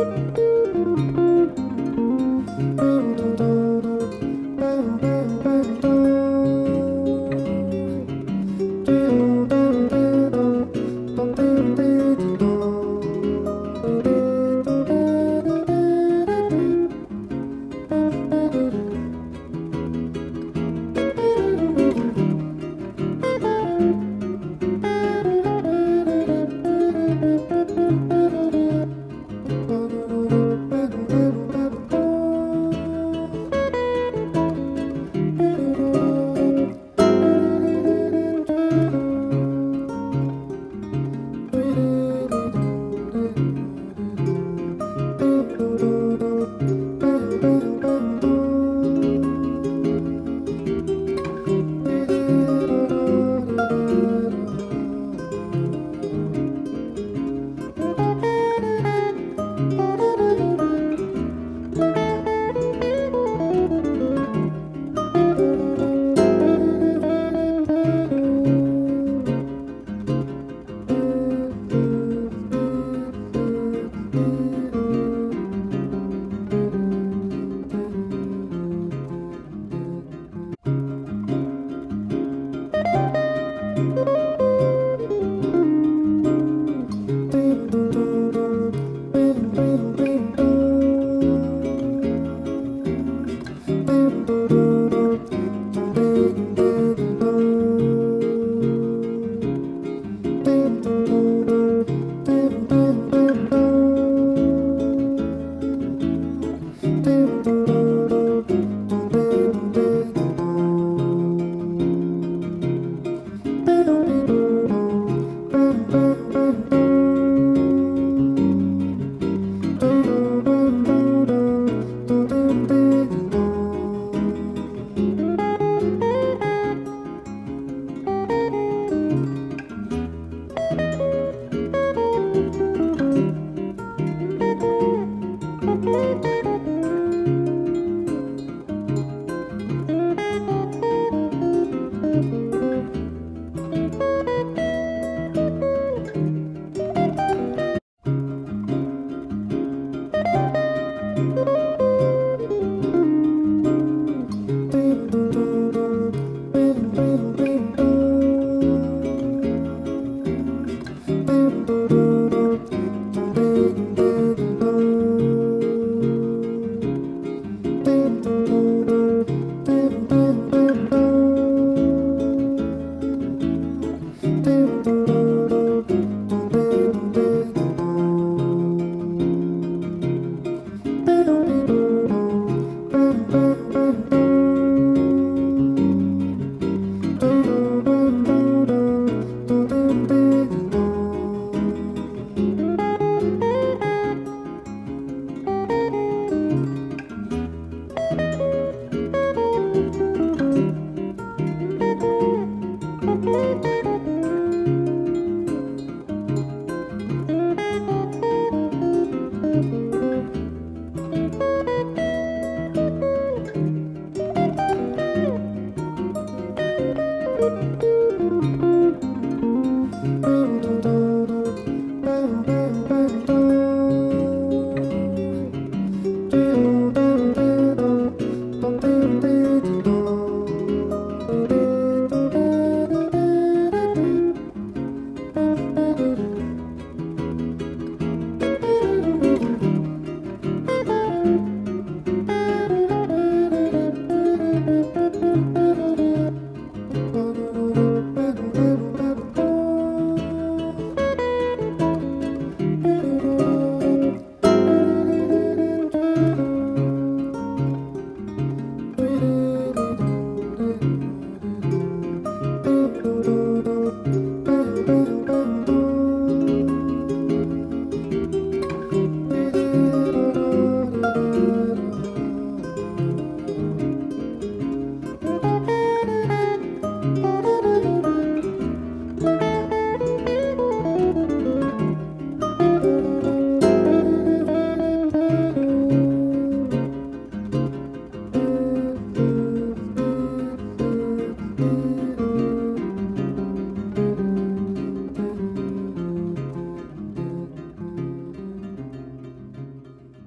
you